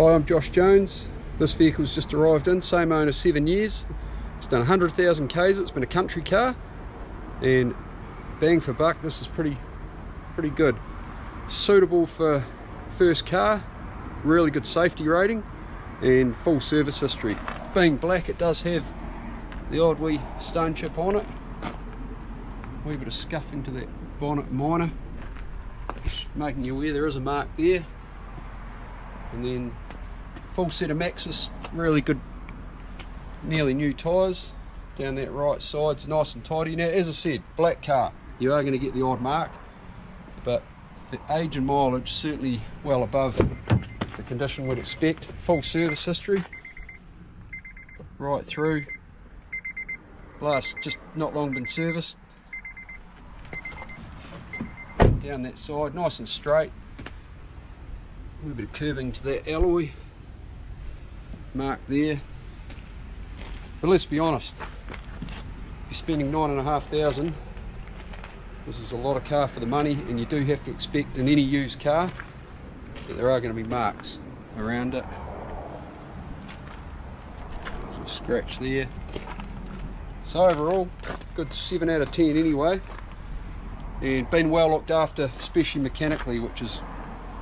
Hi, I'm Josh Jones. This vehicle's just arrived in, same owner, seven years. It's done 100,000 Ks, it's been a country car. And bang for buck, this is pretty, pretty good. Suitable for first car, really good safety rating, and full service history. Being black, it does have the odd wee stone chip on it. A wee bit of scuffing to that bonnet minor. Just making you aware there is a mark there. And then full set of Maxxis, really good, nearly new tyres down that right side. It's nice and tidy. Now, as I said, black car, you are going to get the odd mark, but the age and mileage certainly well above the condition would expect. Full service history, right through. Last, just not long been serviced. Down that side, nice and straight. A little bit of curbing to that alloy mark there. But let's be honest, if you're spending nine and a half thousand, this is a lot of car for the money, and you do have to expect in any used car that there are going to be marks around it. There's a scratch there. So overall, good 7 out of 10 anyway. And been well looked after, especially mechanically, which is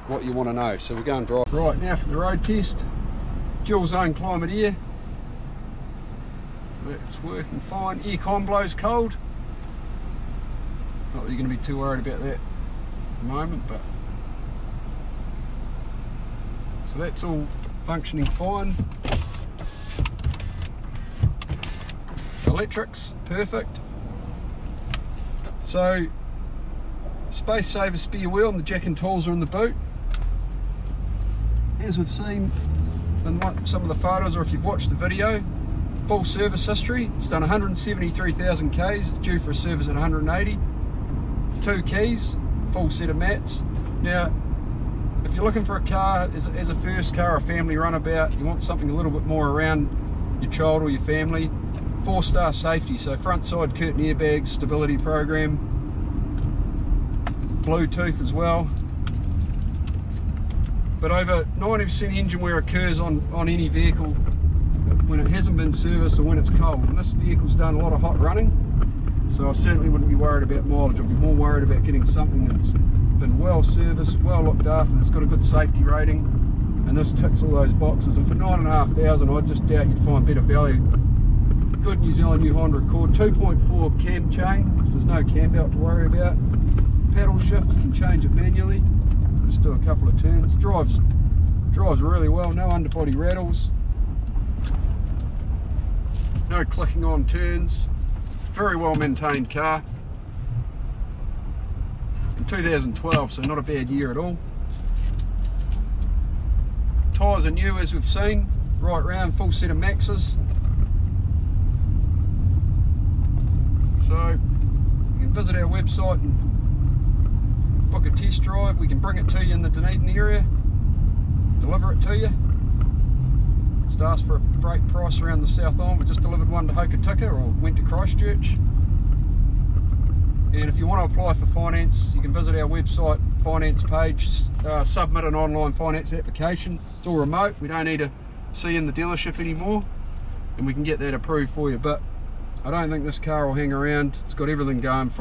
what you want to know. So we're going drive. Right, now for the road test dual zone climate here. that's working fine. Aircon blows cold. Not that you're going to be too worried about that at the moment but so that's all functioning fine. Electrics perfect. So space saver spare wheel and the jack and tools are in the boot. As we've seen in what, some of the photos or if you've watched the video. Full service history. It's done 173,000 Ks. Due for a service at 180 two keys. Full set of mats. Now if you're looking for a car as, as a first car a family runabout you want something a little bit more around your child or your family. Four star safety. So front side curtain airbags stability program. Bluetooth as well but over 90% engine wear occurs on, on any vehicle when it hasn't been serviced or when it's cold. And this vehicle's done a lot of hot running, so I certainly wouldn't be worried about mileage. I'd be more worried about getting something that's been well serviced, well looked after, that's got a good safety rating, and this ticks all those boxes. And for nine and a half thousand, I just doubt you'd find better value. Good New Zealand New Honda Accord, 2.4 cam chain, so there's no cam belt to worry about. Paddle shift, you can change it manually just do a couple of turns. Drives drives really well. No underbody rattles. No clicking on turns. Very well maintained car. In 2012 so not a bad year at all. Tyres are new as we've seen. Right round full set of Maxxis so you can visit our website and book a test drive. We can bring it to you in the Dunedin area, deliver it to you. Just ask for a freight price around the South Island. We just delivered one to Hokitika or went to Christchurch. And if you want to apply for finance, you can visit our website finance page, uh, submit an online finance application. It's all remote. We don't need to see in the dealership anymore and we can get that approved for you. But I don't think this car will hang around. It's got everything going for